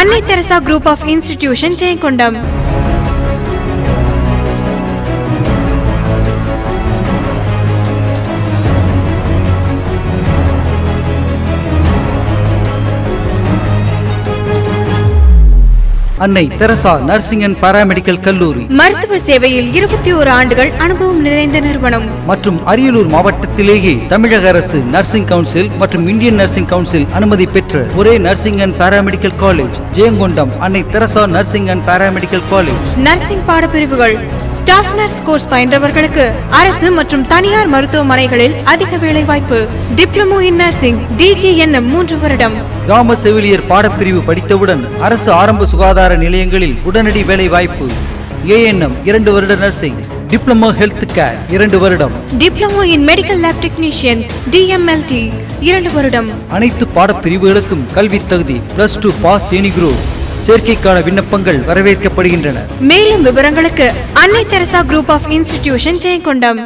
அன்னை Teresa group of institution Jayankondam அன்னை Teresa nursing and paramedical கல்லூரி. மருத்துவ சேவையில் இருபத்தி ஓரு ஆண்டுகள் அனுபவம் நிறைந்த நிறுவனம். மற்றும் அரியலூர் மாவட்டத்திலேயே தமிழக அரசு நர்சிங் கவுன்சில் மற்றும் இந்தியன் நர்சிங் கவுன்சில் அனுமதி பெற்ற ஒரே nursing and paramedical college Jayankondam அன்னை Teresa nursing and paramedical college nursing பாடப்பிரிவுகள். ஸ்டாஃப் நர்ஸ் கோர்ஸ் பயின்றவர்களுக்கு அரசு மற்றும் தனியார் மருத்துவமனைகளில் அதிக வேலை வாய்ப்பு டிப்ளமோ இன் நர்சிங் டிஜிஎன்எம் மூன்று வருடம். கிராம செவிலியர் பாடப்பிரிவு படித்தவுடன் அரசு ஆரம்ப சுகாதார நிலையங்களில் உடனடி வேலை வாய்ப்பு ஏஎன்எம் இரண்டு வருட நர்சிங் டிப்ளமோ ஹெல்த் கேர் இரண்டு வருடம். Diploma in medical lab technician DMLT இரண்டு வருடம். அனைத்து பாடப்பிரிவுகளுக்கும் கல்வி தகுதி plus two pass any group சேர்க்கைக்கான விண்ணப்பங்கள் வரவேற்கப்படுகின்றன. மேலும் விவரங்களுக்கு அன்னை Teresa group of institution Jayankondam.